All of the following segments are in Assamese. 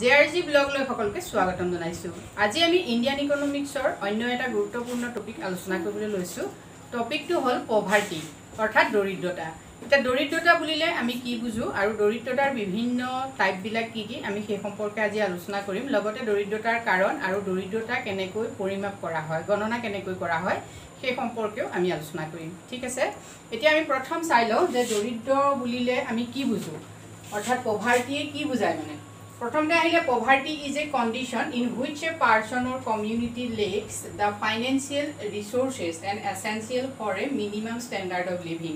জে আৰ জি ব্লগলৈ সকলোকে স্বাগতম জনাইছোঁ। আজি আমি ইণ্ডিয়ান ইকনমিক্সৰ অন্য এটা গুৰুত্বপূৰ্ণ টপিক আলোচনা কৰিবলৈ লৈছোঁ। টপিকটো হ'ল পভাৰ্টি অৰ্থাৎ দৰিদ্ৰতা। এতিয়া দৰিদ্ৰতা বুলিলে আমি কি বুজোঁ আৰু দৰিদ্ৰতাৰ বিভিন্ন টাইপবিলাক কি কি আমি সেই সম্পৰ্কে আজি আলোচনা কৰিম। লগতে দৰিদ্ৰতাৰ কাৰণ আৰু দৰিদ্ৰতা কেনেকৈ পৰিমাপ কৰা হয় গণনা কেনেকৈ কৰা হয় সেই সম্পৰ্কেও আমি আলোচনা কৰিম। ঠিক আছে? এতিয়া আমি প্ৰথম চাই লওঁ যে দৰিদ্ৰ বুলিলে আমি কি বুজোঁ? অৰ্থাৎ পভাৰ্টিয়ে কি বুজায় মানে? প্ৰথমতে আহিলে poverty is a condition in which a person or community lacks the financial resources and essential for a minimum standard of living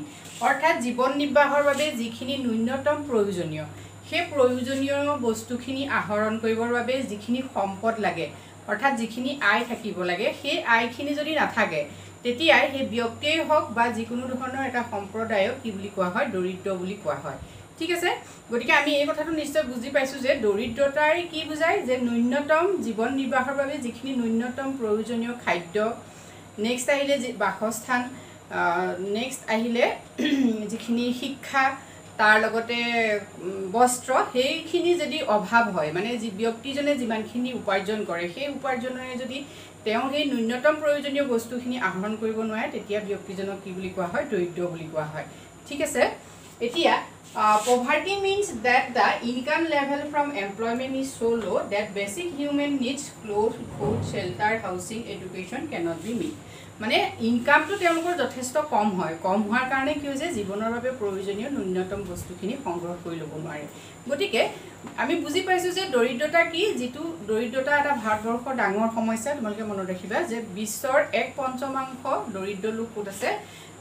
অৰ্থাৎ জীৱন নিৰ্বাহৰ বাবে যিখিনি ন্যূনতম প্ৰয়োজনীয় সেই প্ৰয়োজনীয় বস্তুখিনি আহৰণ কৰিবৰ বাবে যিখিনি সম্পদ লাগে অৰ্থাৎ যিখিনি আয় থাকিব লাগে সেই আয়খিনি যদি নাথাকে তেতিয়াই সেই ব্যক্তিয়েই হওক বা যিকোনো ধৰণৰ এটা সম্প্ৰদায়ক কি বুলি কোৱা হয় দৰিদ্ৰ বুলি কোৱা হয়। ঠিক আছে? গতিকে আমি এই কথাটো নিশ্চয় বুজি পাইছোঁ যে দৰিদ্ৰতাই কি বুজায়? যে ন্যূনতম জীৱন নিৰ্বাহৰ বাবে যিখিনি ন্যূনতম প্ৰয়োজনীয় খাদ্য নেক্সট আহিলে যি বাসস্থান নেক্সট আহিলে যিখিনি শিক্ষা তাৰ লগতে বস্ত্ৰ সেইখিনি যদি অভাৱ হয় মানে যি ব্যক্তিজনে যিমানখিনি উপাৰ্জন কৰে সেই উপাৰ্জনেৰে যদি তেওঁ সেই ন্যূনতম প্ৰয়োজনীয় বস্তুখিনি আহৰণ কৰিব নোৱাৰে তেতিয়া ব্যক্তিজনক কি বুলি কোৱা হয়? দৰিদ্ৰ বুলি কোৱা হয়। ঠিক আছে? এতিয়া poverty means that the income level from employment is so' low' that basic human needs cloth food shelter housing education cannot be met মানে ইনকামটো তেওঁলোকৰ যথেষ্ট কম হয়। কম হোৱাৰ কাৰণে কি হৈছে? জীৱনৰ বাবে প্ৰয়োজনীয় ন্যূনতম বস্তুখিনি সংগ্ৰহ কৰি ল'ব নোৱাৰে। গতিকে আমি বুজি পাইছোঁ যে দৰিদ্ৰতা কি? যিটো দৰিদ্ৰতা এটা ভাৰতবৰ্ষৰ ডাঙৰ সমস্যা তোমালোকে মনত ৰাখিবা যে বিশ্বৰ এক পঞ্চমাংশ দৰিদ্ৰ লোক ক'ত আছে?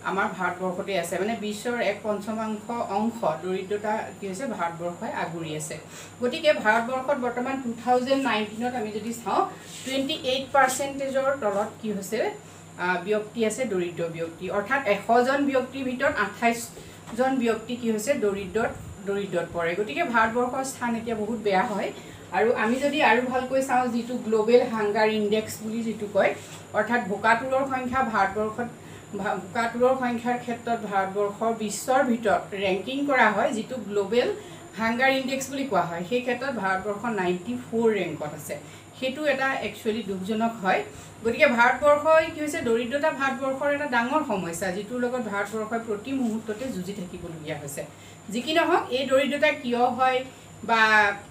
আমাৰ ভাৰতবৰ্ষতেই আছে। মানে বিশ্বৰ এক পঞ্চমাংশ অংশ দৰিদ্ৰতা কি হৈছে ভাৰতবৰ্ষই আগুৰি আছে। গতিকে ভাৰতবৰ্ষত বৰ্তমান টু থাউজেণ্ড নাইনটিনত আমি যদি চাওঁ টুৱেণ্টি এইট পাৰ্চেণ্টেজৰ তলত কি হৈছে ব্যক্তি আছে দৰিদ্ৰ ব্যক্তি। অৰ্থাৎ এশজন ব্যক্তিৰ ভিতৰত আঠাইছজন ব্যক্তি কি হৈছে দৰিদ্ৰত দৰিদ্ৰত পৰে। গতিকে ভাৰতবৰ্ষৰ স্থান এতিয়া বহুত বেয়া হয়। আৰু আমি যদি আৰু ভালকৈ চাওঁ যিটো গ্ল'বেল হাংগাৰ ইণ্ডেক্স বুলি যিটো কয় অৰ্থাৎ ভোকাতুৰৰ সংখ্যা ভাৰতবৰ্ষত ভোকাতুৰৰ সংখ্যাৰ ক্ষেত্ৰত ভাৰতবৰ্ষৰ বিশ্বৰ ভিতৰত ৰেংকিং কৰা হয় যিটো গ্ল'বেল হাংগাৰ ইণ্ডেক্স বুলি কোৱা হয়। সেই ক্ষেত্ৰত ভাৰতবৰ্ষ নাইণ্টি ফ'ৰ ৰেংকত আছে। সেইটো এটা একচুৱেলি দুখজনক হয়। গতিকে ভাৰতবৰ্ষই কি হৈছে দৰিদ্ৰতা ভাৰতবৰ্ষৰ এটা ডাঙৰ সমস্যা যিটোৰ লগত ভাৰতবৰ্ষই প্ৰতি মুহূৰ্ততে যুঁজি থাকিবলগীয়া হৈছে। যি কি নহওক এই দৰিদ্ৰতা কিয় হয় বা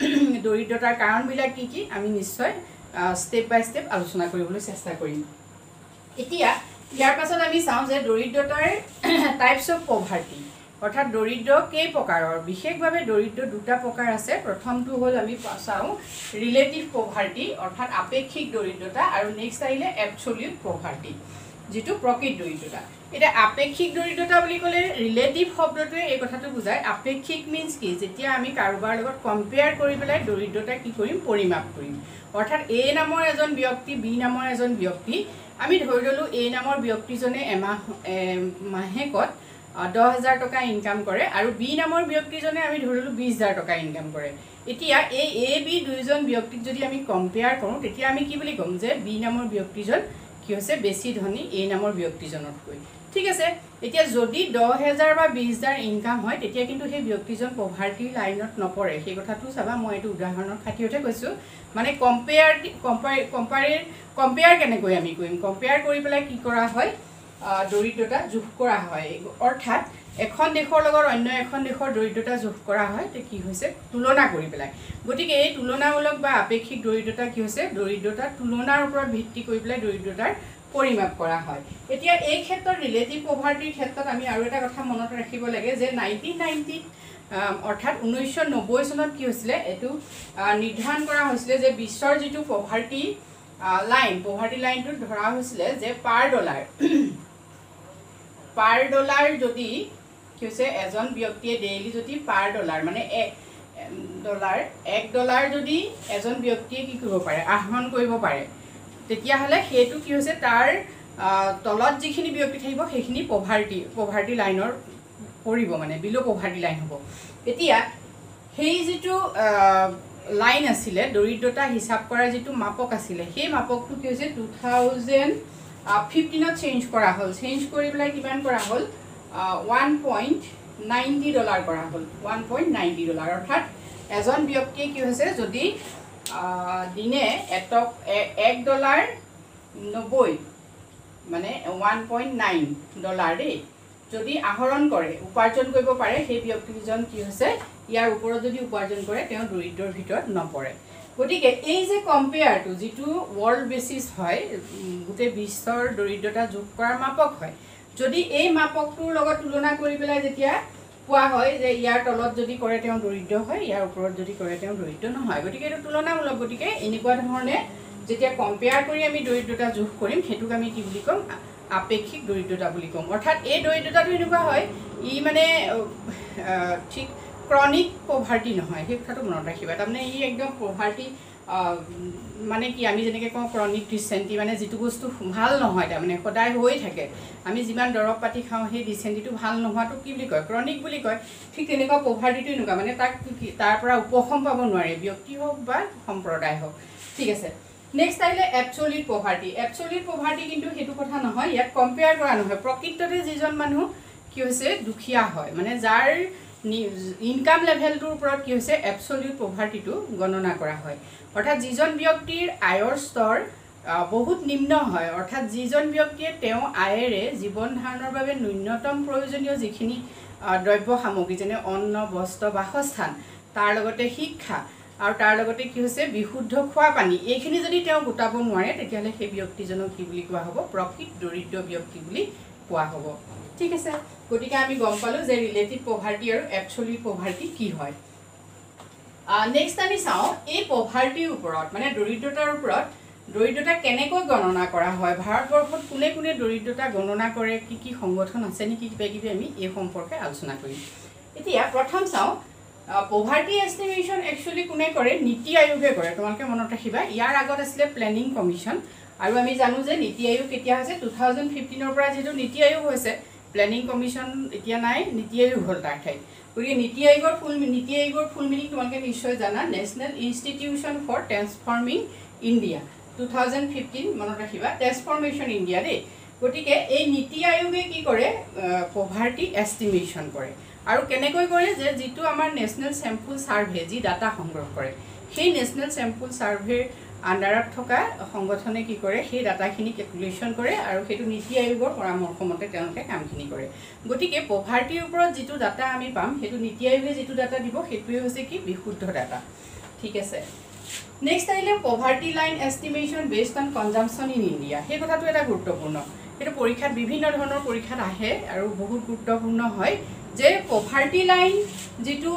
দৰিদ্ৰতাৰ কাৰণবিলাক কি কি আমি নিশ্চয় ষ্টেপ বাই ষ্টেপ আলোচনা কৰিবলৈ চেষ্টা কৰিম। এতিয়া ইয়াৰ পাছত আমি চাওঁ যে দৰিদ্ৰতাৰ টাইপছ অফ পভাৰ্টি অৰ্থাৎ দৰিদ্ৰ কেই প্ৰকাৰৰ? বিশেষভাৱে দৰিদ্ৰ দুটা প্ৰকাৰ আছে। প্ৰথমটো হ'ল আমি চাওঁ ৰিলেটিভ পভাৰ্টি অৰ্থাৎ আপেক্ষিক দৰিদ্ৰতা আৰু নেক্সট আহিলে এবছলিউট পভাৰ্টি যিটো প্ৰকৃত দৰিদ্ৰতা। এতিয়া আপেক্ষিক দৰিদ্ৰতা বুলি ক'লে ৰিলেটিভ শব্দটোৱে এই কথাটো বুজায়। আপেক্ষিক মিনছ কি? যেতিয়া আমি কাৰোবাৰ লগত কম্পেয়াৰ কৰি পেলাই দৰিদ্ৰতা কি কৰিম? পৰিমাপ কৰিম। অৰ্থাৎ এ নামৰ এজন ব্যক্তি বি নামৰ এজন ব্যক্তি আমি ধৰি ল'লোঁ এ নামৰ ব্যক্তিজনে এমাহ মাহেকত দহ হাজাৰ টকা ইনকাম কৰে আৰু বি নামৰ ব্যক্তিজনে আমি ধৰি ল'লোঁ বিছ হাজাৰ টকা ইনকাম কৰে। এতিয়া এই এ বি দুয়োজন ব্যক্তিক যদি আমি কম্পেয়াৰ কৰোঁ তেতিয়া আমি কি বুলি ক'ম? যে বি নামৰ ব্যক্তিজন কি হৈছে? বেছি ধনী এ নামৰ ব্যক্তিজনতকৈ। ঠিক আছে এতিয়া যদি দহ হেজাৰ বা বিছ হাজাৰ ইনকাম হয় তেতিয়া কিন্তু সেই ব্যক্তিজন পভাৰ্টি লাইনত নপৰে। সেই কথাটো চাবা মই এইটো উদাহৰণৰ খাতিৰতে কৈছোঁ। মানে কম্পেয়াৰ কম্পেয়াৰ কম্পেয়াৰ কম্পেয়াৰ কেনেকৈ আমি কৰিম? কম্পেয়াৰ কৰি পেলাই কি কৰা হয়? দৰিদ্ৰতা যোগ কৰা হয়। অৰ্থাৎ এখন দেশৰ লগত অন্য এখন দেশৰ দৰিদ্ৰতা যোগ কৰা হয় তে কি হৈছে? তুলনা কৰি পেলাই। গতিকে এই তুলনামূলক বা আপেক্ষিক দৰিদ্ৰতা কি হৈছে? দৰিদ্ৰতা তুলনাৰ ওপৰত ভিত্তি কৰি পেলাই দৰিদ্ৰতাৰ পৰিমাপ কৰা হয়। এতিয়া এই ক্ষেত্ৰত ৰিলেটিভ পভাৰ্টিৰ ক্ষেত্ৰত আমি আৰু এটা কথা মনত ৰাখিব লাগে যে নাইনটিন নাইনটিত অৰ্থাৎ ঊনৈছশ নব্বৈ চনত কি হৈছিলে? এইটো নিৰ্ধাৰণ কৰা হৈছিলে যে বিশ্বৰ যিটো পভাৰ্টি লাইন পভাৰ্টি লাইনটোত ধৰা হৈছিলে যে পাৰ ডলাৰ পাৰ ডলাৰ যদি কি হৈছে? এজন ব্যক্তিয়ে ডেইলি যদি পাৰ ডলাৰ মানে এক ডলাৰ এক ডলাৰ যদি এজন ব্যক্তিয়ে কি কৰিব পাৰে? আহৰণ কৰিব পাৰে। তেতিয়াহ'লে সেইটো কি হৈছে? তাৰ তলত যিখিনি ব্যক্তি থাকিব সেইখিনি পভাৰ্টি পভাৰ্টি লাইনৰ পৰিব মানে বিল' পভাৰ্টি লাইন হ'ব। এতিয়া সেই যিটো লাইন আছিলে দৰিদ্ৰতা হিচাপ কৰা যিটো মাপক আছিলে সেই মাপকটো কি হৈছে? টু থাউজেণ্ড ফিফটিনত চেঞ্জ কৰা হ'ল। চেঞ্জ কৰি পেলাই কিমান কৰা হ'ল? ওৱান পইণ্ট নাইণ্টি ডলাৰ কৰা হ'ল। ওৱান পইণ্ট নাইণ্টি ডলাৰ অৰ্থাৎ এজন ব্যক্তিয়ে কি হৈছে যদি দিনে এটক এক ডলাৰ নব্বৈ মানে ওৱান পইণ্ট নাইন ডলাৰ দেই যদি আহৰণ কৰে উপাৰ্জন কৰিব পাৰে সেই ব্যক্তিজন কি হৈছে ইয়াৰ ওপৰত যদি উপাৰ্জন কৰে তেওঁ দৰিদ্ৰৰ ভিতৰত নপৰে। গতিকে এই যে কম্পেয়াৰটো যিটো ৱৰ্ল্ড বেচিছ হয় গোটেই বিশ্বৰ দৰিদ্ৰতা যোগ কৰাৰ মাপক হয় যদি এই মাপকটোৰ লগত তুলনা কৰি পেলাই যেতিয়া কোৱা হয় যে ইয়াৰ তলত যদি কৰে তেওঁ দৰিদ্ৰ হয় ইয়াৰ ওপৰত যদি কৰে তেওঁ দৰিদ্ৰ নহয়। গতিকে এইটো তুলনামূলক। গতিকে এনেকুৱা ধৰণে যেতিয়া কম্পেয়াৰ কৰি আমি দৰিদ্ৰতা যোগ কৰিম সেইটোক আমি কি বুলি ক'ম? আপেক্ষিক দৰিদ্ৰতা বুলি ক'ম। অৰ্থাৎ এই দৰিদ্ৰতাটো এনেকুৱা হয় ই মানে ঠিক ক্ৰনিক পভাৰ্টি নহয়। সেই কথাটো মনত ৰাখিবা। তাৰমানে ই একদম পভাৰ্টি মানে কি আমি যেনেকৈ কওঁ ক্ৰনিক ডিচেণ্টি মানে যিটো বস্তু ভাল নহয় তাৰমানে সদায় হৈ থাকে। আমি যিমান দৰৱ পাতি খাওঁ সেই ডিচেণ্টিটো ভাল নোহোৱাটো কি বুলি কয়? ক্ৰনিক বুলি কয়। ঠিক তেনেকুৱা পভাৰ্টিটো এনেকুৱা মানে তাক তাৰ পৰা উপশম পাব নোৱাৰে ব্যক্তি হওক বা সম্প্ৰদায় হওক। ঠিক আছে। নেক্সট আহিলে এপচলিট পভাৰ্টি এপচলিট পভাৰ্টি কিন্তু সেইটো কথা নহয় ইয়াত কম্পেয়াৰ কৰা নহয়। প্ৰকৃততে যিজন মানুহ কি হৈছে দুখীয়া হয়। মানে যাৰ ইনকাম লেভেলটোৰ ওপৰত কি হৈছে? এপচলিউট পভাৰ্টিটো গণনা কৰা হয়। অৰ্থাৎ যিজন ব্যক্তিৰ আয়ৰ স্তৰ বহুত নিম্ন হয়। অৰ্থাৎ যিজন ব্যক্তিয়ে তেওঁ আয়েৰে জীৱন ধাৰণৰ বাবে ন্যূনতম প্ৰয়োজনীয় যিখিনি দ্ৰব্য সামগ্ৰী যেনে অন্ন বস্ত্ৰ বাসস্থান তাৰ লগতে শিক্ষা আৰু তাৰ লগতে কি হৈছে? বিশুদ্ধ খোৱা পানী এইখিনি যদি তেওঁ গোটাব নোৱাৰে তেতিয়াহ'লে সেই ব্যক্তিজনক কি বুলি কোৱা হ'ব? প্ৰকৃত দৰিদ্ৰ ব্যক্তি বুলি কোৱা হ'ব। ঠিক আছে। গতিকে আমি গম পালোঁ যে ৰিলেটিভ পভাৰ্টি আৰু এপচলিউট পভাৰ্টি কি হয়। নেক্সট আমি চাওঁ এই পভাৰ্টিৰ ওপৰত মানে দৰিদ্ৰতাৰ ওপৰত দৰিদ্ৰতা কেনেকৈ গণনা কৰা হয় ভাৰতবৰ্ষত কোনে কোনে দৰিদ্ৰতা গণনা কৰে কি কি সংগঠন আছে নেকি কিবা কিবি আমি এই সম্পৰ্কে আলোচনা কৰিম। এতিয়া প্ৰথম চাওঁ পভাৰ্টি এষ্টিমেশ্যন একচুৱেলি কোনে কৰে নীতি আয়োগে কৰে। তোমালোকে মনত ৰাখিবা ইয়াৰ আগত আছিলে প্লেনিং কমিশ্যন আৰু আমি জানো যে নীতি আয়োগ কেতিয়া হৈছে টু থাউজেণ্ড ফিফটিনৰ পৰা যিহেতু নীতি আয়োগ হৈছে প্লেনিং কমিশ্যন এতিয়া নাই নীতি আয়োগ হ'ল তাৰ ঠাইত। গতিকে নীতি আয়োগৰ ফুল নীতি আয়োগৰ ফুল মিনিং তোমালোকে নিশ্চয় জানা national institution for transforming India two thousand fifteen মনত ৰাখিবা ট্ৰেন্সফৰ্মেশ্যন ইণ্ডিয়া দেই। গতিকে এই নীতি আয়োগে কি কৰে পভাৰ্টি এষ্টিমেশ্যন কৰে। আৰু কেনেকৈ কৰে যে যিটো আমাৰ নেশ্যনেল চেম্পুল ছাৰ্ভে যি ডাটা সংগ্ৰহ কৰে সেই নেশ্যনেল চেম্পুল ছাৰ্ভেৰ আণ্ডাৰত থকা সংগঠনে কি কৰে সেই ডাটাখিনি কেলকুলেশ্যন কৰে আৰু সেইটো নীতি আয়োগৰ পৰামৰ্শ মতে তেওঁলোকে কামখিনি কৰে। গতিকে পভাৰ্টিৰ ওপৰত যিটো ডাটা আমি পাম সেইটো নীতি আয়োগে যিটো ডাটা দিব সেইটোৱে হৈছে কি বিশুদ্ধ ডাটা ঠিক আছে? নেক্সট আহিলে poverty line estimation based on consumption in India সেই কথাটো এটা গুৰুত্বপূৰ্ণ। সেইটো পৰীক্ষাত বিভিন্ন ধৰণৰ পৰীক্ষাত আহে আৰু বহুত গুৰুত্বপূৰ্ণ হয় যে পভাৰ্টি লাইন যিটো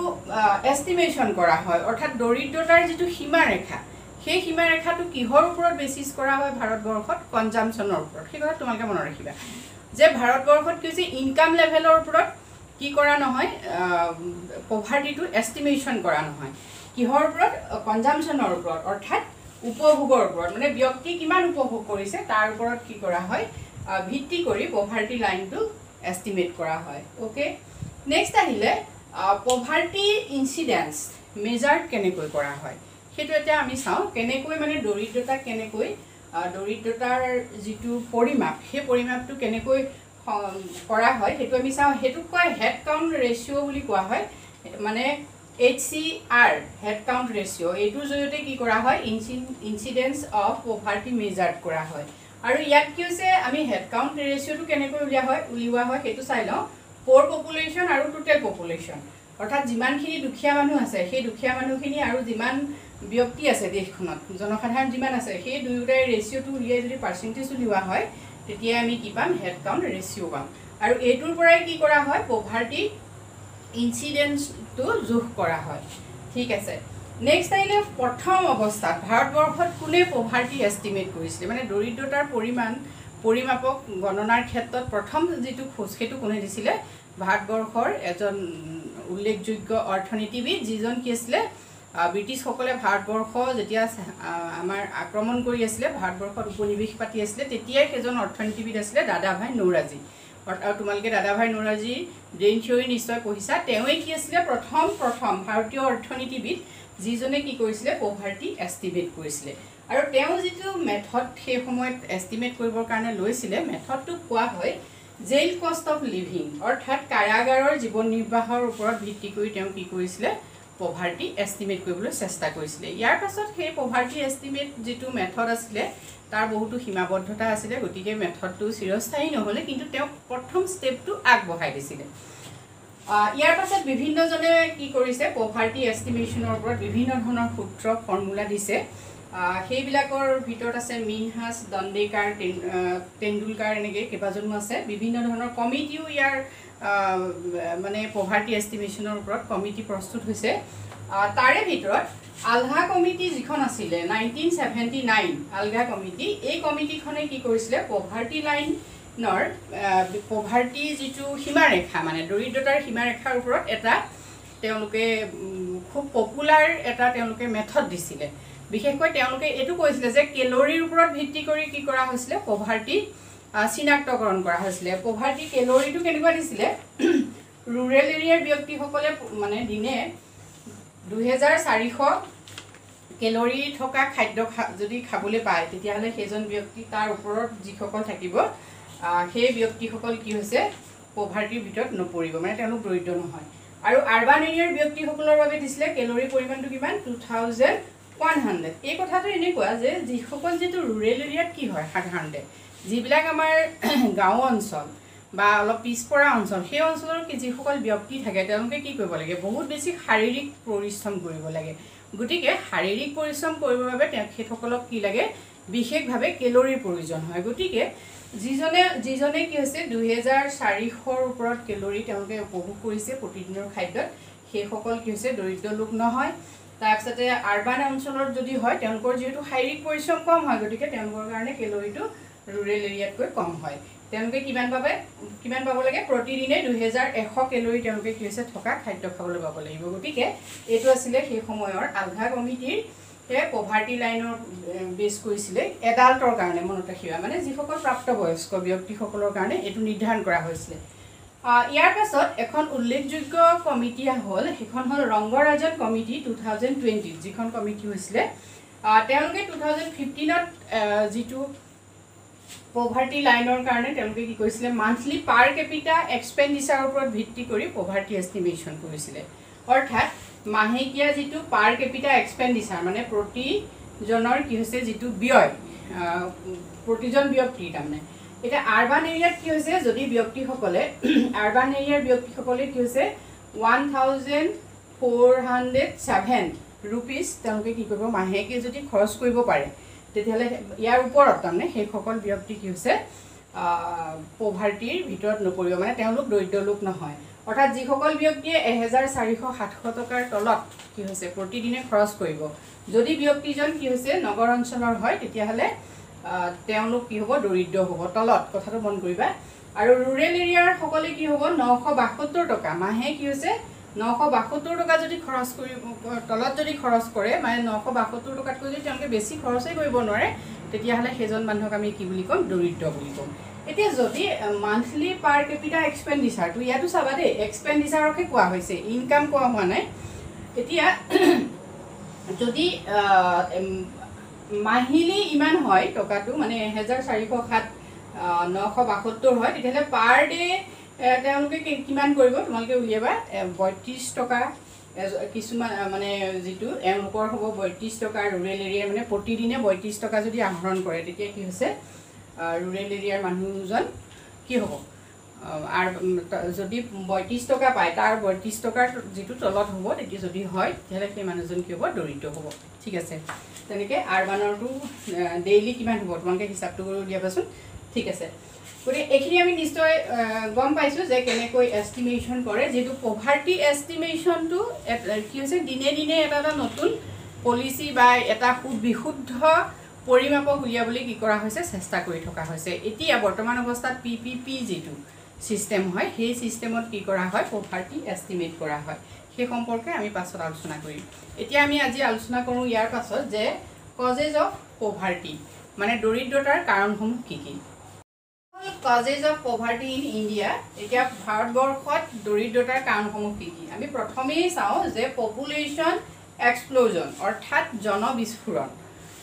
এষ্টিমেশ্যন কৰা হয় অৰ্থাৎ দৰিদ্ৰতাৰ যিটো সীমাৰেখা সেই সীমাৰেখাটো কিহৰ ওপৰত বেচিছ কৰা হয় ভাৰতবৰ্ষত? কনজামশ্যনৰ ওপৰত। সেই কথা তোমালোকে মনত ৰাখিবা। যে ভাৰতবৰ্ষত কি হৈছে ইনকাম লেভেলৰ ওপৰত কি কৰা নহয় পভাৰ্টিটো এষ্টিমেশ্যন কৰা নহয়। কিহৰ ওপৰত? কনজামশ্যনৰ ওপৰত। অৰ্থাৎ উপভোগৰ ওপৰত। মানে ব্যক্তি কিমান উপভোগ কৰিছে তাৰ ওপৰত কি কৰা হয় ভিত্তি কৰি পভাৰ্টি লাইনটো এষ্টিমেট কৰা হয়। অ'কে নেক্সট আহিলে পভাৰ্টি ইঞ্চিডেঞ্চ মেজাৰ্ড কেনেকৈ কৰা হয়? সেইটো এতিয়া আমি চাওঁ কেনেকৈ মানে দৰিদ্ৰতা কেনেকৈ দৰিদ্ৰতাৰ যিটো পৰিমাপ সেই পৰিমাপটো কেনেকৈ কৰা হয় সেইটো আমি চাওঁ। সেইটোক কয় হেড কাউণ্ট ৰেচিঅ' বুলি কোৱা হয়। মানে H C R head count ratio' এইটোৰ জৰিয়তে কি কৰা হয়? Inch incidence of poverty measured কৰা হয়। আৰু ইয়াত কি হৈছে? আমি হেড কাউণ্ট ৰেচিঅ'টো কেনেকৈ উলিওৱা হয় উলিওৱা হয় সেইটো চাই লওঁ। প'ৰ পপুলেশ্যন আৰু টোটেল পপুলেশ্যন অৰ্থাৎ যিমানখিনি দুখীয়া মানুহ আছে সেই দুখীয়া মানুহখিনি আৰু যিমান ব্যক্তি আছে দেশখনত। জনসাধাৰণ যিমান আছে সেই দুয়োটাই ৰেচিঅ'টো উলিয়াই যদি পাৰ্চেণ্টেজ উলিওৱা হয় তেতিয়া আমি কি পাম? হেড কাউণ্ট ৰেচিঅ' পাম। আৰু এইটোৰ পৰাই কি কৰা হয়? পভাৰ্টি ইঞ্চিডেঞ্চটো জোখ কৰা হয়। ঠিক আছে। নেক্সট আহিলে প্ৰথম অৱস্থাত ভাৰতবৰ্ষত কোনে পভাৰ্টি এষ্টিমেট কৰিছিলে? মানে দৰিদ্ৰতাৰ পৰিমাণ পৰিমাপক গণনাৰ ক্ষেত্ৰত প্ৰথম যিটো খোজ সেইটো কোনে দিছিলে? ভাৰতবৰ্ষৰ এজন উল্লেখযোগ্য অৰ্থনীতিবিদ যিজন কি আছিলে? ব্ৰিটিছসকলে ভাৰতবৰ্ষ যেতিয়া আমাৰ আক্ৰমণ কৰি আছিলে ভাৰতবৰ্ষত উপনিৱেশ পাতি আছিলে তেতিয়াই সেইজন অৰ্থনীতিবিদ আছিলে দাদাভাই নৌৰাজী। আৰু তোমালোকে দাদাভাই নৌৰাজী ব্ৰেইন থিয়ৰী নিশ্চয় পঢ়িছা তেওঁৱেই কি আছিলে প্ৰথম প্ৰথম ভাৰতীয় অৰ্থনীতিবিদ যিজনে কি কৰিছিলে পভাৰ্টি এষ্টিমেট কৰিছিলে। আৰু তেওঁ যিটো মেথড সেই সময়ত এষ্টিমেট কৰিবৰ কাৰণে লৈছিলে মেথডটোক কোৱা হয় জেইল কষ্ট অফ লিভিং। অৰ্থাৎ কাৰাগাৰৰ জীৱন নিৰ্বাহৰ ওপৰত ভিত্তি কৰি তেওঁ কি কৰিছিলে পভাৰ্টি এষ্টিমেট কৰিবলৈ চেষ্টা কৰিছিলে। ইয়াৰ পাছত সেই পভাৰ্টি এষ্টিমেট যিটো মেথড আছিলে তাৰ বহুতো সীমাবদ্ধতা আছিলে গতিকে মেথডটো চিৰস্থায়ী নহ'লে কিন্তু তেওঁ প্ৰথম ষ্টেপটো আগবঢ়াই দিছিলে। ইয়াৰ পাছত বিভিন্নজনে কি কৰিছে পভাৰ্টি এষ্টিমেশ্যনৰ ওপৰত বিভিন্ন ধৰণৰ সূত্ৰ ফৰ্মুলা দিছে। সেইবিলাকৰ ভিতৰত আছে মিনহাছ দণ্ডেকাৰ তেণ্ডুলকাৰ এনেকৈ কেইবাজনো আছে। বিভিন্ন ধৰণৰ কমিটিও ইয়াৰ মানে পভাৰ্টি এষ্টিমেশ্যনৰ ওপৰত কমিটি প্ৰস্তুত হৈছে। তাৰে ভিতৰত আলহা কমিটি যিখন আছিলে nineteen seventy nine Alagh committee এই কমিটিখনে কি কৰিছিলে পভাৰ্টি লাইনৰ পভাৰ্টি যিটো সীমাৰেখা মানে দৰিদ্ৰতাৰ সীমাৰেখাৰ ওপৰত এটা তেওঁলোকে খুব পপুলাৰ এটা তেওঁলোকে মেথড দিছিলে। বিশেষকৈ তেওঁলোকে এইটো কৈছিলে যে কেলৰিৰ ওপৰত ভিত্তি কৰি কি কৰা হৈছিলে পভাৰ্টি চিনাক্তকৰণ কৰা হৈছিলে। পভাৰ্টি কেলৰিটো কেনেকুৱা দিছিলে? ৰুৰেল এৰিয়াৰ ব্যক্তিসকলে মানে দিনে দুহেজাৰ চাৰিশ কেলৰি থকা খাদ্য খা যদি খাবলৈ পায় তেতিয়াহ'লে সেইজন ব্যক্তি তাৰ ওপৰত যিসকল থাকিব সেই ব্যক্তিসকল কি হৈছে? পভাৰ্টিৰ ভিতৰত নপৰিব। মানে তেওঁলোক দৰিদ্ৰ নহয়। আৰু আৰবান এৰিয়াৰ ব্যক্তিসকলৰ বাবে দিছিলে কেলৰি পৰিমাণটো কিমান? টু থাউজেণ্ড ওৱান হাণ্ড্ৰেড এই কথাটো এনেকুৱা যে যিসকল যিটো ৰুৰেল এৰিয়াত কি হয় সাধাৰণতে যিবিলাক আমাৰ গাঁও অঞ্চল বা অলপ পিছপৰা অঞ্চল সেই অঞ্চলৰ যিসকল ব্যক্তি থাকে তেওঁলোকে কি কৰিব লাগে? বহুত বেছি শাৰীৰিক পৰিশ্ৰম কৰিব লাগে। গতিকে শাৰীৰিক পৰিশ্ৰম কৰিবৰ বাবে তেখেতসকলক কি লাগে? বিশেষভাৱে কেলৰিৰ প্ৰয়োজন হয়। গতিকে যিজনে যিজনে কি হৈছে দুহেজাৰ চাৰিশৰ ওপৰত কেলৰি তেওঁলোকে উপভোগ কৰিছে প্ৰতিদিনৰ খাদ্যত সেইসকল কি হৈছে দৰিদ্ৰ লোক নহয়। তাৰপিছতে আৰবান অঞ্চলত যদি হয় তেওঁলোকৰ যিহেতু শাৰীৰিক পৰিশ্ৰম কম হয় গতিকে তেওঁলোকৰ কাৰণে কেলৰিটো ৰুৰেল এৰিয়াতকৈ কম হয়। তেওঁলোকে কিমান পাবে? কিমান পাব লাগে? প্ৰতিদিনে দুহেজাৰ এশ কেলৰি তেওঁলোকে কি হৈছে? থকা খাদ্য খাবলৈ পাব লাগিব। গতিকে এইটো আছিলে সেই সময়ৰ আলঘা কমিটিৰ পভাৰ্টি লাইনৰ বেছ কৰিছিলে এডাল্টৰ কাৰণে মনত ৰাখিবা। মানে যিসকল প্ৰাপ্তবয়স্ক ব্যক্তিসকলৰ কাৰণে এইটো নিৰ্ধাৰণ কৰা হৈছিলে। ইয়াৰ পাছত এখন উল্লেখযোগ্য কমিটি হ'ল সেইখন হ'ল ৰংগৰাজন কমিটি টু থাউজেণ্ড টুৱেণ্টিত যিখন কমিটি হৈছিলে। তেওঁলোকে টু থাউজেণ্ড ফিফটিনত যিটো পভাৰ্টি লাইনৰ কাৰণে তেওঁলোকে কি কৰিছিলে? মান্থলি পাৰ কেপিটা এক্সপেণ্ডিচাৰৰ ওপৰত ভিত্তি কৰি পভাৰ্টি এষ্টিমেশ্যন কৰিছিলে। অৰ্থাৎ মাহেকীয়া যিটো পাৰ কেপিটা এক্সপেণ্ডিচাৰ মানে প্ৰতিজনৰ কি হৈছে যিটো ব্যয় প্ৰতিজন ব্যক্তিৰ তাৰমানে। এতিয়া আৰবান এৰিয়াত কি হৈছে যদি ব্যক্তিসকলে আৰবান এৰিয়াৰ ব্যক্তিসকলে কি হৈছে one thousand four hundred seven rupees তেওঁলোকে কি কৰিব মাহেকে যদি খৰচ কৰিব পাৰে তেতিয়াহ'লে ইয়াৰ ওপৰত তাৰমানে সেইসকল ব্যক্তি কি হৈছে পভাৰ্টিৰ ভিতৰত নপৰিব মানে তেওঁলোক দৰিদ্ৰ লোক নহয়। অৰ্থাৎ যিসকল ব্যক্তিয়ে এহেজাৰ চাৰিশ সাতশ টকাৰ তলত কি হৈছে প্ৰতিদিনে খৰচ কৰিব যদি ব্যক্তিজন কি হৈছে নগৰ অঞ্চলৰ হয় তেতিয়াহ'লে তেওঁলোক কি হ'ব দৰিদ্ৰ হ'ব তলত কথাটো মন কৰিবা। আৰু ৰুৰেল এৰিয়াৰ সকলে কি হ'ব নশ বাসত্তৰ টকা মাহে কি হৈছে নশ বাসত্তৰ টকা যদি খৰচ কৰি তলত যদি খৰচ কৰে মানে নশ বাসত্তৰ টকাতকৈ যদি তেওঁলোকে বেছি খৰচেই কৰিব নোৱাৰে তেতিয়াহ'লে সেইজন মানুহক আমি কি বুলি ক'ম? দৰিদ্ৰ বুলি ক'ম। এতিয়া যদি মান্থলি পাৰ কেপিটা এক্সপেণ্ডিচাৰটো ইয়াতো চাবা দেই এক্সপেণ্ডিচাৰকহে কোৱা হৈছে ইনকাম কোৱা হোৱা নাই। এতিয়া যদি মাহিলী ইমান হয় টকাটো মানে এহেজাৰ চাৰিশ সাত নশ বাসত্তৰ হয় তেতিয়াহ'লে পাৰ ডে তেওঁলোকে কিমান কৰিব তোমালোকে উলিয়াবা বত্ৰিছ টকা কিছুমান মানে যিটো এওঁলোকৰ হ'ব বত্ৰিছ টকা ৰুৰেল এৰিয়াৰ মানে প্ৰতিদিনে বত্ৰিছ টকা যদি আহৰণ কৰে তেতিয়া কি হৈছে? ৰুৰেল এৰিয়াৰ মানুহজন কি হ'ব? আৰু যদি বত্ৰিছ টকা পায় তাৰ বত্ৰিছ টকাৰ যিটো তলত হ'ব তেতিয়া যদি হয় তেতিয়াহ'লে সেই মানুহজন কি হ'ব? দৰিদ্ৰ হ'ব। ঠিক আছে। তেনেকৈ আৰবানৰটো ডেইলি কিমান হ'ব? তোমালোকে হিচাপটো কৰি উলিয়াবাচোন। ঠিক আছে। গতিকে এইখিনি আমি নিশ্চয় গম পাইছোঁ যে কেনেকৈ এষ্টিমেশ্যন কৰে। যিহেতু পভাৰ্টি এষ্টিমেশ্যনটো কি হৈছে দিনে দিনে এটা এটা নতুন পলিচি বা এটা সু- বিশুদ্ধ পৰিমাপক উলিয়াবলৈ কি কৰা হৈছে চেষ্টা কৰি থকা হৈছে। এতিয়া বৰ্তমান অৱস্থাত পি পি পি যিটো ছিষ্টেম হয় সেই ছিষ্টেমত কি কৰা হয় পভাৰ্টি এষ্টিমেট কৰা হয়। সেই সম্পৰ্কে আমি পাছত আলোচনা কৰিম। এতিয়া আমি আজি আলোচনা কৰোঁ ইয়াৰ পাছত যে কজেজ অফ পভাৰ্টি মানে দৰিদ্ৰতাৰ কাৰণসমূহ কি কি। Causes of poverty in India এতিয়া ভাৰতবৰ্ষত দৰিদ্ৰতাৰ কাৰণসমূহ কি কি? আমি প্ৰথমেই চাওঁ যে পপুলেশ্যন এক্সপ্ল'জন অৰ্থাৎ জনবিস্ফোৰণ।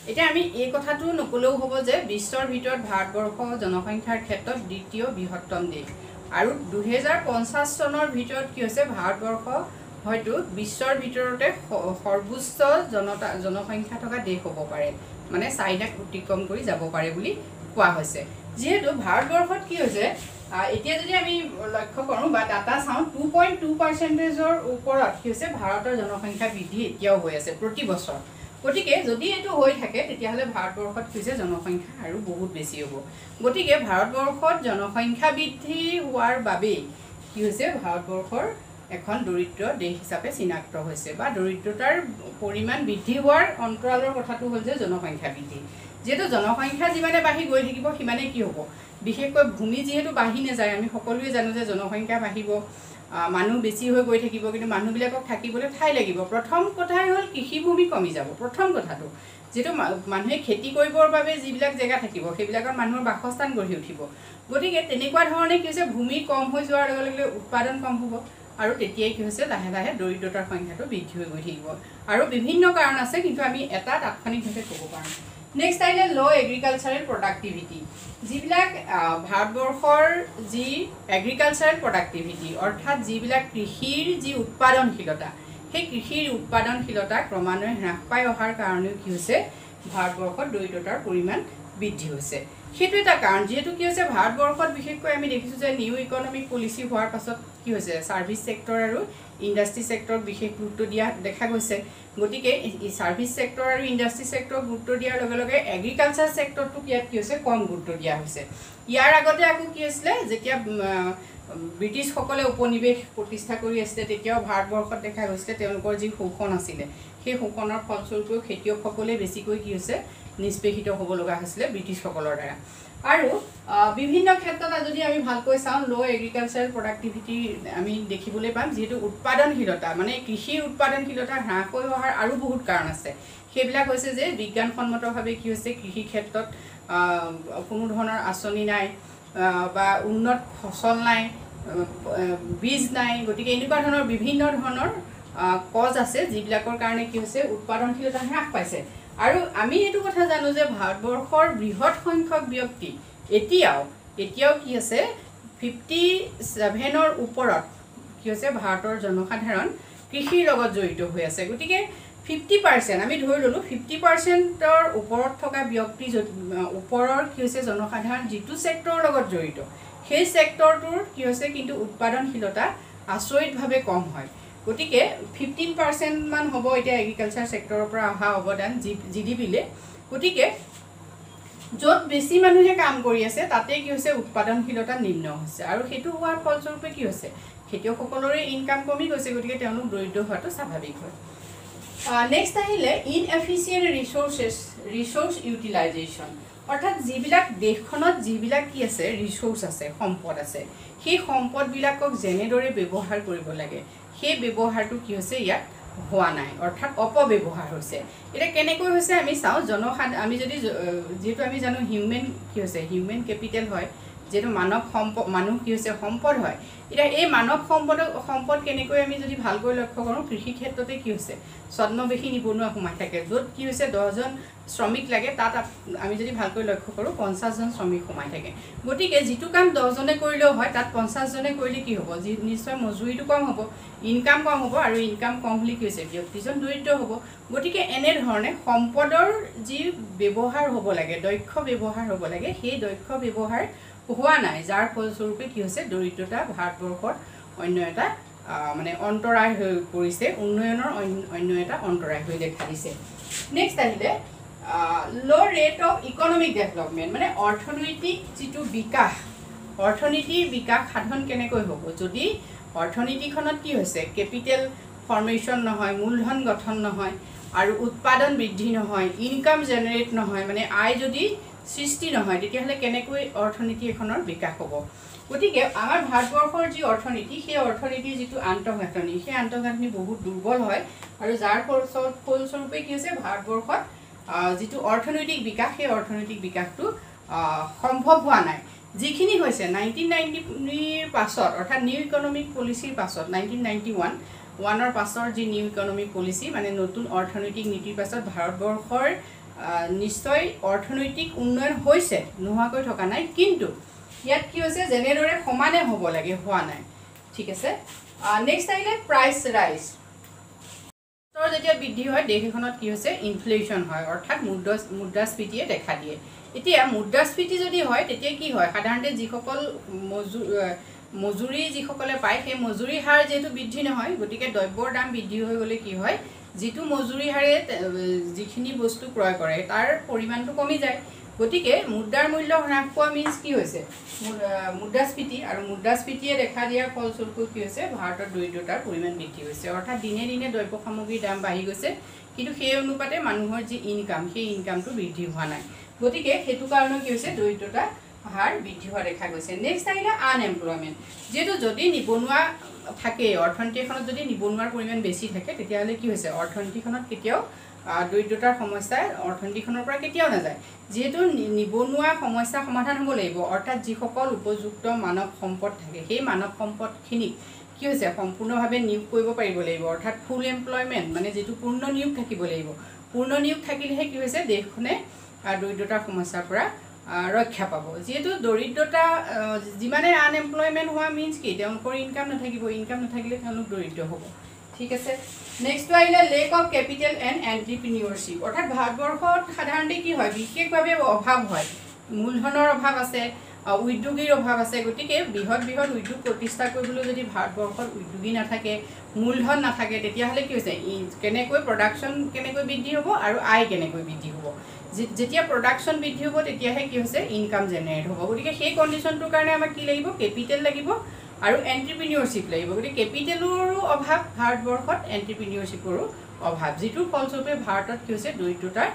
এতিয়া আমি এই কথাটো নক'লেও হ'ব যে বিশ্বৰ ভিতৰত ভাৰতবৰ্ষ জনসংখ্যাৰ ক্ষেত্ৰত দ্বিতীয় বৃহত্তম দেশ। আৰু দুহেজাৰ পঞ্চাছ চনৰ ভিতৰত কি হৈছে ভাৰতবৰ্ষ হয়তো বিশ্বৰ ভিতৰতে সৰ্বোচ্চ জনতা জনসংখ্যা থকা দেশ হ'ব পাৰে। মানে চাইনাক অতিক্ৰম কৰি যাব পাৰে বুলি কোৱা হৈছে। যিহেতু ভাৰতবৰ্ষত কি হৈছে এতিয়া যদি আমি লক্ষ্য কৰোঁ বা ডাটা চাওঁ টু পইণ্ট টু পাৰ্চেণ্টেজৰ ওপৰত কি হৈছে ভাৰতৰ জনসংখ্যা বৃদ্ধি এতিয়াও হৈ আছে প্ৰতি বছৰ। গতিকে যদি এইটো হৈ থাকে তেতিয়াহ'লে ভাৰতবৰ্ষত কি হৈছে জনসংখ্যা আৰু বহুত বেছি হ'ব। গতিকে ভাৰতবৰ্ষত জনসংখ্যা বৃদ্ধি হোৱাৰ বাবেই কি হৈছে ভাৰতবৰ্ষৰ এখন দৰিদ্ৰ দেশ হিচাপে চিনাক্ত হৈছে বা দৰিদ্ৰতাৰ পৰিমাণ বৃদ্ধি হোৱাৰ অন্তৰালৰ কথাটো হ'ল যে জনসংখ্যা বৃদ্ধি। যিহেতু জনসংখ্যা যিমানে বাঢ়ি গৈ থাকিব সিমানেই কি হ'ব? বিশেষকৈ ভূমি যিহেতু বাঢ়ি নাযায় আমি সকলোৱে জানো যে জনসংখ্যা বাঢ়িব মানুহ বেছি হৈ গৈ থাকিব কিন্তু মানুহবিলাকক থাকিবলৈ ঠাই লাগিব। প্ৰথম কথাই হ'ল কৃষিভূমি কমি যাব প্ৰথম কথাটো। যিহেতু মানুহে খেতি কৰিবৰ বাবে যিবিলাক জেগা থাকিব সেইবিলাকত মানুহৰ বাসস্থান গঢ়ি উঠিব। গতিকে তেনেকুৱা ধৰণে কি হৈছে ভূমি কম হৈ যোৱাৰ লগে লগে উৎপাদন কম হ'ব আৰু তেতিয়াই কি হৈছে লাহে লাহে দৰিদ্ৰতাৰ সংখ্যাটো বৃদ্ধি হৈ গৈ থাকিব। আৰু বিভিন্ন কাৰণ আছে কিন্তু আমি এটা তাৎক্ষণিকভাৱে ক'ব পাৰোঁ। নেক্সট আহিলে ল' এগ্ৰিকালচাৰেল প্ৰডাক্টিভিটি যিবিলাক ভাৰতবৰ্ষৰ যি এগ্ৰিকালচাৰেল প্ৰডাক্টিভিটি অৰ্থাৎ যিবিলাক কৃষিৰ যি উৎপাদনশীলতা সেই কৃষিৰ উৎপাদনশীলতা ক্ৰমান্বয়ে হ্ৰাস পাই অহাৰ কাৰণেও কি হৈছে ভাৰতবৰ্ষত দৰিদ্ৰতাৰ পৰিমাণ বৃদ্ধি হৈছে। সেইটো এটা কাৰণ। যিহেতু কি হৈছে ভাৰতবৰ্ষত বিশেষকৈ আমি দেখিছোঁ যে নিউ ইকনমিক পলিচি হোৱাৰ পাছত কি হৈছে ছাৰ্ভিচ ছেক্টৰ আৰু ইণ্ডাষ্ট্ৰি ছেক্টৰক বিশেষ গুৰুত্ব দিয়া দেখা গৈছে। গতিকে ছাৰ্ভিচ ছেক্টৰ আৰু ইণ্ডাষ্ট্ৰি ছেক্টৰক গুৰুত্ব দিয়াৰ লগে লগে এগ্ৰিকালচাৰ ছেক্টৰটোক ইয়াত কি হৈছে কম গুৰুত্ব দিয়া হৈছে। ইয়াৰ আগতে আকৌ কি হৈছিলে যেতিয়া ব্ৰিটিছসকলে উপনিৱেশ প্ৰতিষ্ঠা কৰি আছিলে তেতিয়াও ভাৰতবৰ্ষত দেখা গৈছিলে তেওঁলোকৰ যি শোষণ আছিলে। সেই শোষণৰ ফলস্বৰূপেও খেতিয়কসকলে বেছিকৈ কি হৈছে নিষ্পেষিত হ'ব লগা হৈছিলে ব্ৰিটিছসকলৰ দ্বাৰা। আৰু বিভিন্ন ক্ষেত্ৰত যদি আমি ভালকৈ চাওঁ ল' এগ্ৰিকালচাৰেল প্ৰডাক্টিভিটি আমি দেখিবলৈ পাম যিহেতু উৎপাদনশীলতা মানে কৃষিৰ উৎপাদনশীলতা হ্ৰাস হৈ অহাৰ আৰু বহুত কাৰণ আছে। সেইবিলাক হৈছে যে বিজ্ঞানসন্মতভাৱে কি হৈছে কৃষি ক্ষেত্ৰত কোনো ধৰণৰ আঁচনি নাই বা উন্নত ফচল নাই বীজ নাই গতিকে এনেকুৱা ধৰণৰ বিভিন্ন ধৰণৰ কজ আছে যিবিলাকৰ কাৰণে কি হৈছে উৎপাদনশীলতা হ্ৰাস পাইছে। আৰু আমি এইটো কথা জানো যে ভাৰতবৰ্ষৰ বৃহৎ সংখ্যক ব্যক্তি এতিয়াও এতিয়াও কি আছে ফিফটি ছেভেনৰ ওপৰত কি হৈছে ভাৰতৰ জনসাধাৰণ কৃষিৰ লগত জড়িত হৈ আছে। গতিকে ফিফটি পাৰ্চেণ্ট আমি ধৰি ল'লোঁ ফিফটি পাৰ্চেণ্টৰ ওপৰত থকা ব্যক্তি যদি ওপৰৰ কি হৈছে জনসাধাৰণ যিটো ছেক্টৰৰ লগত জড়িত সেই ছেক্টৰটোৰ কি হৈছে কিন্তু উৎপাদনশীলতা আচৰিতভাৱে কম হয়। গতিকে ফিফটিন পাৰ্চেণ্টমান হ'ব এতিয়া এগ্ৰিকালচাৰ ছেক্টৰৰ পৰা অহা অৱদান জি জি ডি গতিকে য'ত বেছি মানুহে কাম কৰি আছে তাতে কি হৈছে উৎপাদনশীলতা নিম্ন হৈছে। আৰু সেইটো হোৱাৰ ফলস্বৰূপে কি হৈছে খেতিয়কসকলৰে ইনকাম কমি গৈছে গতিকে তেওঁলোক দৰিদ্ৰ হোৱাটো স্বাভাৱিক হয়। নেক্সট আহিলে ইনএফিচিয়েণ্ট ৰিচোৰ্চেছ ৰিচোৰ্চ ইউটিলাইজেশ্যন অৰ্থাৎ যিবিলাক দেশখনত যিবিলাক কি আছে ৰিচোৰ্চ আছে সম্পদ আছে সেই সম্পদবিলাকক যেনেদৰে ব্যৱহাৰ কৰিব লাগে সেই ব্যৱহাৰটো কি হৈছে ইয়াত হোৱা নাই অৰ্থাৎ অপব্যৱহাৰ হৈছে। এতিয়া কেনেকৈ হৈছে আমি চাওঁ জনসাধ আমি যদি যিহেতু আমি জানো হিউমেন কি হৈছে হিউমেন কেপিটেল হয় যিহেতু মানৱ সম্পদ মানুহ কি হৈছে সম্পদ হয়। এতিয়া এই মানৱ সম্পদক সম্পদ কেনেকৈ আমি যদি ভালকৈ লক্ষ্য কৰোঁ কৃষি ক্ষেত্ৰতে কি হৈছে? ছদ্মবেশী নিবনুৱা সোমাই থাকে। য'ত কি হৈছে দহজন শ্ৰমিক লাগে তাত আমি যদি ভালকৈ লক্ষ্য কৰোঁ পঞ্চাছজন শ্ৰমিক সোমাই থাকে। গতিকে যিটো কাম দহজনে কৰিলেও হয় তাত পঞ্চাছজনে কৰিলে কি হ'ব? যি নিশ্চয় মজুৰিটো কম হ'ব ইনকাম কম হ'ব আৰু ইনকাম কম হ'লে কি হৈছে? ব্যক্তিজন দৰিদ্ৰ হ'ব। গতিকে এনেধৰণে সম্পদৰ যি ব্যৱহাৰ হ'ব লাগে দক্ষ ব্যৱহাৰ হ'ব লাগে সেই দক্ষ ব্যৱহাৰ হোৱা নাই যাৰ ফলস্বৰূপে কি হৈছে দৰিদ্ৰতা ভাৰতবৰ্ষত অন্য এটা মানে অন্তৰায় হৈ পৰিছে উন্নয়নৰ অন্য এটা অন্তৰায় হৈ দেখা দিছে। নেক্সট আহিলে ল' ৰেট অফ ইকনমিক ডেভেলপমেণ্ট মানে অৰ্থনৈতিক যিটো বিকাশ অৰ্থনীতিৰ বিকাশ সাধন কেনেকৈ হ'ব? যদি অৰ্থনীতিখনত কি হৈছে কেপিটেল ফৰ্মেশ্যন নহয় মূলধন গঠন নহয় আৰু উৎপাদন বৃদ্ধি নহয় ইনকাম জেনেৰেট নহয় মানে আয় যদি সৃষ্টি নহয় তেতিয়াহ'লে কেনেকৈ অৰ্থনীতি এখনৰ বিকাশ হ'ব? গতিকে আমাৰ ভাৰতবৰ্ষৰ যি অৰ্থনীতি সেই অৰ্থনীতিৰ যিটো আন্তঃগাঁথনি সেই আন্তঃগাঁথনি বহুত দুৰ্বল হয় আৰু যাৰ ফলস্বৰূপ ফলস্বৰূপে কি হৈছে ভাৰতবৰ্ষত যিটো অৰ্থনৈতিক বিকাশ সেই অৰ্থনৈতিক বিকাশটো সম্ভৱ হোৱা নাই। যিখিনি হৈছে নাইনটিন নাইণ্টিৰ পাছত অৰ্থাৎ নিউ ইকনমিক পলিচিৰ পাছত নাইনটিন নাইণ্টি ওৱান ওৱানৰ পাছৰ যি নিউ ইকনমিক পলিচি মানে নতুন অৰ্থনৈতিক নীতিৰ পাছত ভাৰতবৰ্ষৰ নিশ্চয় অৰ্থনৈতিক উন্নয়ন হৈছে নোহোৱাকৈ থকা নাই কিন্তু ইয়াত কি হৈছে যেনেদৰে সমানে হ'ব লাগে হোৱা নাই। ঠিক আছে? নেক্সট আহিলে প্ৰাইচ ৰাইজ যেতিয়া বৃদ্ধি হয় দেশ এখনত কি হৈছে ইনফ্লেশ্যন হয় অৰ্থাৎ মুদ্ৰা মুদ্ৰাস্ফীতিয়ে দেখা দিয়ে। এতিয়া মুদ্ৰাস্ফীতি যদি হয় তেতিয়া কি হয়? সাধাৰণতে যিসকল মজু মজুৰি যিসকলে পায় সেই মজুৰি হাৰ যিহেতু বৃদ্ধি নহয় গতিকে দ্ৰব্যৰ দাম বৃদ্ধি হৈ গ'লে কি হয় যিটো মজুৰি হাৰে যিখিনি বস্তু ক্ৰয় কৰে তাৰ পৰিমাণটো কমি যায়। গতিকে মুদ্ৰাৰ মূল্য হ্ৰাস পোৱা মিনছ কি হৈছে? মুদ্ৰাস্ফীতি আৰু মুদ্ৰাস্ফীতিয়ে দেখা দিয়াৰ ফলস্বৰূপে কি হৈছে? ভাৰতৰ দৰিদ্ৰতাৰ পৰিমাণ বৃদ্ধি হৈছে। অৰ্থাৎ দিনে দিনে দ্ৰব্য সামগ্ৰীৰ দাম বাঢ়ি গৈছে। কিন্তু সেই অনুপাতে মানুহৰ যি ইনকাম সেই ইনকামটো বৃদ্ধি হোৱা নাই। গতিকে সেইটো কাৰণে কি হৈছে? দৰিদ্ৰতা হাৰ বৃদ্ধি হোৱা দেখা গৈছে। নেক্সট আহিলে আনএমপ্লয়মেণ্ট যিহেতু যদি নিবনুৱা থাকে অৰ্থনীতি এখনত যদি নিবনুৱাৰ পৰিমাণ বেছি থাকে তেতিয়াহ'লে কি হৈছে? অৰ্থনীতিখনত কেতিয়াও দৰিদ্ৰতাৰ সমস্যাই অৰ্থনীতিখনৰ পৰা কেতিয়াও নাযায়। যিহেতু নিবনুৱা সমস্যা সমাধান হ'ব লাগিব অৰ্থাৎ যিসকল উপযুক্ত মানৱ সম্পদ থাকে সেই মানৱ সম্পদখিনিক কি হৈছে? সম্পূৰ্ণভাৱে নিয়োগ কৰিব পাৰিব লাগিব অৰ্থাৎ ফুল এমপ্লয়মেণ্ট মানে যিটো পূৰ্ণ নিয়োগ থাকিব লাগিব। পূৰ্ণ নিয়োগ থাকিলেহে কি হৈছে? দেশখনে দৰিদ্ৰতাৰ সমস্যাৰ পৰা ৰক্ষা পাব। যিহেতু দৰিদ্ৰতা যিমানে আনএমপ্লয়মেণ্ট হোৱা মিনছ কি তেওঁলোকৰ ইনকাম নাথাকিব ইনকাম নাথাকিলে তেওঁলোক দৰিদ্ৰ হ'ব। ঠিক আছে? নেক্সটটো আহিলে lack of capital and entrepreneurship অৰ্থাৎ ভাৰতবৰ্ষত সাধাৰণতে কি হয় বিশেষভাৱে অভাৱ হয়। মূলধনৰ অভাৱ আছে উদ্যোগীৰ অভাৱ আছে। গতিকে বৃহৎ বৃহৎ উদ্যোগ প্ৰতিষ্ঠা কৰিবলৈ যদি ভাৰতবৰ্ষত উদ্যোগী নাথাকে মূলধন নাথাকে তেতিয়াহ'লে কি হৈছে? কেনেকৈ প্ৰডাকশ্যন কেনেকৈ বৃদ্ধি হ'ব আৰু আয় কেনেকৈ বৃদ্ধি হ'ব? যেতিয়া প্ৰডাকশ্যন বৃদ্ধি হ'ব তেতিয়াহে কি হৈছে ইনকাম জেনেৰেট হ'ব। গতিকে সেই কণ্ডিশ্যনটোৰ কাৰণে আমাক কি লাগিব? কেপিটেল লাগিব আৰু এণ্ট্ৰিপ্ৰিনিয়ৰশ্বিপ লাগিব। গতিকে কেপিটেলৰো অভাৱ ভাৰতবৰ্ষত এণ্ট্ৰিপ্ৰিনিয়ৰশ্বিপৰো অভাৱ। যিটোৰ ফলস্বৰূপে ভাৰতত কি হৈছে দৰিদ্ৰতাৰ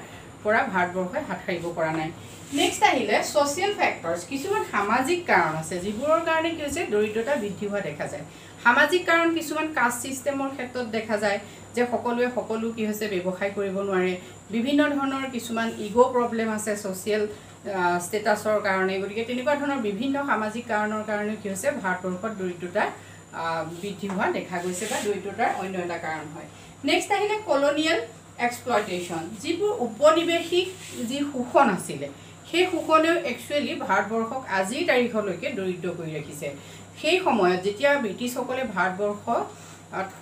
পৰা ভাৰতবৰ্ষই হাত সাৰিব পৰা নাই। নেক্সট আহিলে ছ'চিয়েল ফেক্টৰ্ছ কিছুমান সামাজিক কাৰণ আছে যিবোৰৰ কাৰণে কি হৈছে দৰিদ্ৰতা বৃদ্ধি হোৱা দেখা যায়। সামাজিক কাৰণ কিছুমান কাষ্ট ছিষ্টেমৰ ক্ষেত্ৰত দেখা যায় যে সকলোৱে সকলো কি হৈছে ব্যৱসায় কৰিব নোৱাৰে। বিভিন্ন ধৰণৰ কিছুমান ইগ' প্ৰব্লেম আছে ছ'চিয়েল ষ্টেটাছৰ কাৰণে। গতিকে তেনেকুৱা ধৰণৰ বিভিন্ন সামাজিক কাৰণৰ কাৰণে কি হৈছে ভাৰতবৰ্ষত দৰিদ্ৰতা বৃদ্ধি হোৱা দেখা গৈছে বা দৰিদ্ৰতাৰ অন্য এটা কাৰণ হয়। নেক্সট আহিলে কলনিয়েল এক্সপ্লয়টেশ্যন যিবোৰ উপনিৱেশিক যি শোষণ আছিলে সেই শোষণেও একচুৱেলি ভাৰতবৰ্ষক আজিৰ তাৰিখলৈকে দৰিদ্ৰ কৰি ৰাখিছে। সেই সময়ত যেতিয়া ব্ৰিটিছসকলে ভাৰতবৰ্ষ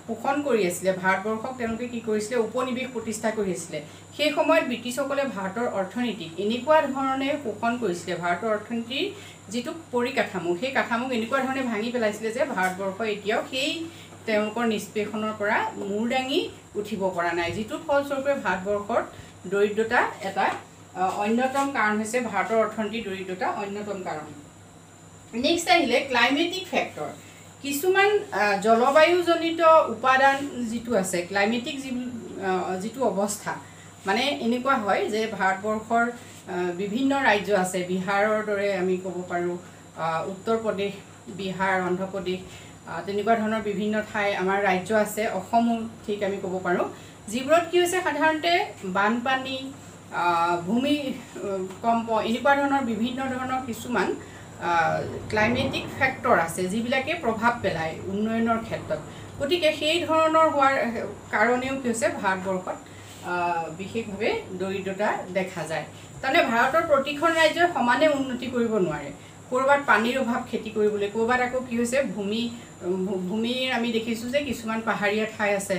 শোষণ কৰি আছিলে ভাৰতবৰ্ষক তেওঁলোকে কি কৰিছিলে উপনিৱেশ প্ৰতিষ্ঠা কৰি আছিলে সেই সময়ত ব্ৰিটিছসকলে ভাৰতৰ অৰ্থনীতিক এনেকুৱা ধৰণে শোষণ কৰিছিলে ভাৰতৰ অৰ্থনীতিৰ যিটো পৰিকাঠামো সেই কাঠামোক এনেকুৱা ধৰণে ভাঙি পেলাইছিলে যে ভাৰতবৰ্ষ এতিয়াও সেই তেওঁলোকৰ নিষ্পেষণৰ পৰা মূৰ দাঙি উঠিব পৰা নাই। যিটো ফলস্বৰূপে ভাৰতবৰ্ষৰ দৰিদ্ৰতা এটা অন্যতম কাৰণ হৈছে ভাৰতৰ অৰ্থনীতিৰ দৰিদ্ৰতা অন্যতম কাৰণ। নেক্সট আহিলে ক্লাইমেটিক ফেক্টৰ কিছুমান জলবায়ুজনিত উপাদান যিটো আছে ক্লাইমেটিক যি যিটো অৱস্থা মানে এনেকুৱা হয় যে ভাৰতবৰ্ষৰ বিভিন্ন ৰাজ্য আছে। বিহাৰৰ দৰে আমি ক'ব পাৰোঁ উত্তৰ প্ৰদেশ বিহাৰ অন্ধ্ৰপ্ৰদেশ তেনেকুৱা ধৰণৰ বিভিন্ন ঠাই আমাৰ ৰাজ্য আছে অসমো ঠিক আমি ক'ব পাৰোঁ। যিবোৰত কি হৈছে সাধাৰণতে বানপানী ভূমিকম্প এনেকুৱা ধৰণৰ বিভিন্ন ধৰণৰ কিছুমান ক্লাইমেটিক ফেক্টৰ আছে যিবিলাকে প্ৰভাৱ পেলায় উন্নয়নৰ ক্ষেত্ৰত। গতিকে সেই ধৰণৰ হোৱাৰ কাৰণেও কি হৈছে ভাৰতবৰ্ষত বিশেষভাৱে দৰিদ্ৰতা দেখা যায়। তাৰমানে ভাৰতৰ প্ৰতিখন ৰাজ্যই সমানে উন্নতি কৰিব নোৱাৰে। ক'ৰবাত পানীৰ অভাৱ খেতি কৰিবলৈ ক'ৰবাত আকৌ কি হৈছে ভূমি ভূমিৰ আমি দেখিছোঁ যে কিছুমান পাহাৰীয়া ঠাই আছে।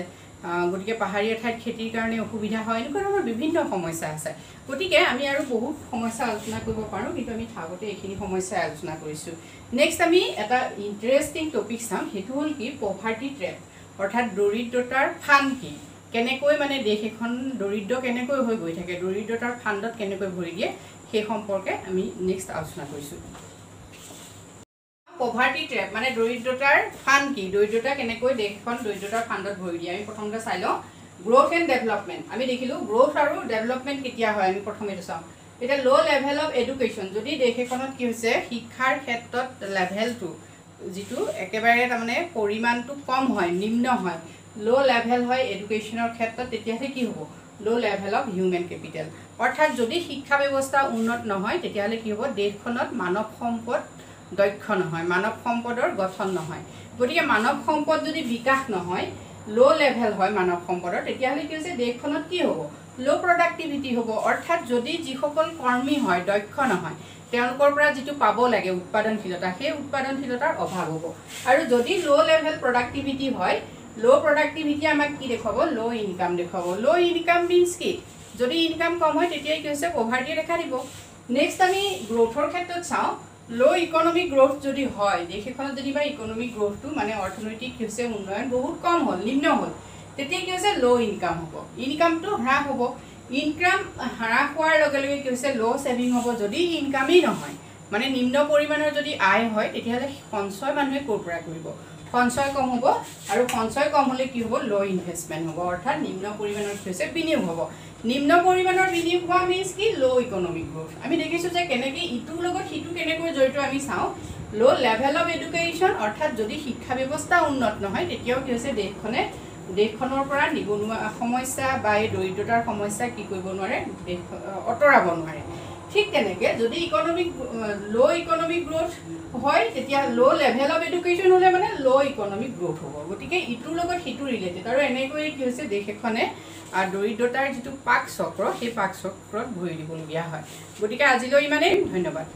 গতিকে পাহাৰীয়া ঠাইত খেতিৰ কাৰণে অসুবিধা হয় এনেকুৱা ধৰণৰ বিভিন্ন সমস্যা আছে। গতিকে আমি আৰু বহুত সমস্যা আলোচনা কৰিব পাৰোঁ কিন্তু আমি থাকোঁতে এইখিনি সমস্যাই আলোচনা কৰিছোঁ। নেক্সট আমি এটা ইণ্টাৰেষ্টিং টপিক চাম সেইটো হ'ল কি পভাৰ্টি ট্ৰেপ অৰ্থাৎ দৰিদ্ৰতাৰ ফান কি? কেনেকৈ মানে দেশ এখন দৰিদ্ৰ কেনেকৈ হৈ গৈ থাকে দৰিদ্ৰতাৰ ফাণ্ডত কেনেকৈ ভৰি দিয়ে সেই সম্পৰ্কে আমি নেক্সট আলোচনা কৰিছোঁ। পভাৰ্টি ট্ৰেপ মানে দৰিদ্ৰতাৰ ফাণ্ড কি? দৰিদ্ৰতা কেনেকৈ দেশখন দৰিদ্ৰতাৰ ফাণ্ডত ভৰি দিয়ে? আমি প্ৰথমতে চাই লওঁ। গ্ৰ'থ এণ্ড ডেভেলপমেণ্ট আমি দেখিলোঁ গ্ৰ'থ আৰু ডেভেলপমেণ্ট কেতিয়া হয়? আমি প্ৰথম এইটো চাওঁ। এতিয়া ল' লেভেল অফ এডুকেশ্যন যদি দেশ এখনত কি হৈছে? শিক্ষাৰ ক্ষেত্ৰত লেভেলটো যিটো একেবাৰে তাৰমানে পৰিমাণটো কম হয় নিম্ন হয় ল' লেভেল হয় এডুকেশ্যনৰ ক্ষেত্ৰত তেতিয়াহ'লে কি হ'ব? ল' লেভেল অফ হিউমেন কেপিটেল অৰ্থাৎ যদি শিক্ষা ব্যৱস্থা উন্নত নহয় তেতিয়াহ'লে কি হ'ব? দেশখনত মানৱ সম্পদ দক্ষ নহয় মানৱ সম্পদৰ গঠন নহয়। গতিকে মানৱ সম্পদ যদি বিকাশ নহয় ল' লেভেল হয় মানৱ সম্পদৰ তেতিয়াহ'লে কি হৈছে? দেশখনত কি হ'ব? ল' প্ৰডাক্টিভিটি হ'ব। অৰ্থাৎ যদি যিসকল কৰ্মী হয় দক্ষ নহয় তেওঁলোকৰ পৰা যিটো পাব লাগে উৎপাদনশীলতা সেই উৎপাদনশীলতাৰ অভাৱ হ'ব। আৰু যদি ল' লেভেল প্ৰডাক্টিভিটি হয় ল' প্ৰডাক্টিভিটি আমাক কি দেখুৱাব? ল' ইনকাম দেখুৱাব। ল' ইনকাম মিনছ কি? যদি ইনকাম কম হয় তেতিয়া কি হৈছে? পভাৰ্টিয়ে দেখা দিব। নেক্সট আমি গ্ৰ'থৰ ক্ষেত্ৰত চাওঁ। ল' ইকনমিক গ্ৰ'থ যদি হয় দেশ এখনত যেনিবা ইকনমিক গ্ৰ'থটো মানে অৰ্থনৈতিক কি হৈছে উন্নয়ন বহুত কম হ'ল নিম্ন হ'ল তেতিয়া কি হৈছে? ল' ইনকাম হ'ব। ইনকামটো হ্ৰাস হ'ব। ইনকাম হ্ৰাস হোৱাৰ লগে লগে কি হৈছে? ল' ছেভিং হ'ব। যদি ইনকামেই নহয় মানে নিম্ন পৰিমাণৰ যদি আয় হয় তেতিয়াহ'লে সঞ্চয় মানুহে ক'ৰ পৰা কৰিব? সঞ্চয় কম হ'ব। আৰু সঞ্চয় কম হ'লে কি হ'ব? ল' ইনভেষ্টমেণ্ট হ'ব। অৰ্থাৎ নিম্ন পৰিমাণৰ কি হৈছে? বিনিয়োগ হ'ব। নিম্ন পৰিমাণৰ বিনিয়োগ হোৱা মিনছ কি? ল' ইকনমিক গ্ৰ'থ আমি দেখিছোঁ যে কেনেকৈ ইটোৰ লগত সিটো কেনেকৈ জড়িত আমি চাওঁ। ল' লেভেল অফ এডুকেশ্যন অৰ্থাৎ যদি শিক্ষা ব্যৱস্থা উন্নত নহয় তেতিয়াও কি হৈছে? দেশখনে দেশখনৰ পৰা নিবনুৱা সমস্যা বা এই দৰিদ্ৰতাৰ সমস্যা কি কৰিব নোৱাৰে? দেশ আঁতৰাব নোৱাৰে। ঠিক তেনেকৈ যদি ইকনমিক ল' ইকনমিক গ্ৰ'থ হয় তেতিয়া ল' লেভেল অফ এডুকেশ্যন হ'লে মানে ল' ইকনমিক গ্ৰ'থ হ'ব। গতিকে ইটোৰ লগত সিটো ৰিলেটেড আৰু এনেকৈয়ে কি হৈছে দেশ এখনে দৰিদ্ৰতাৰ যিটো পাক চক্ৰ সেই পাক চক্ৰত ভৰি দিবলগীয়া হয়। গতিকে আজিলৈ ইমানেই। ধন্যবাদ।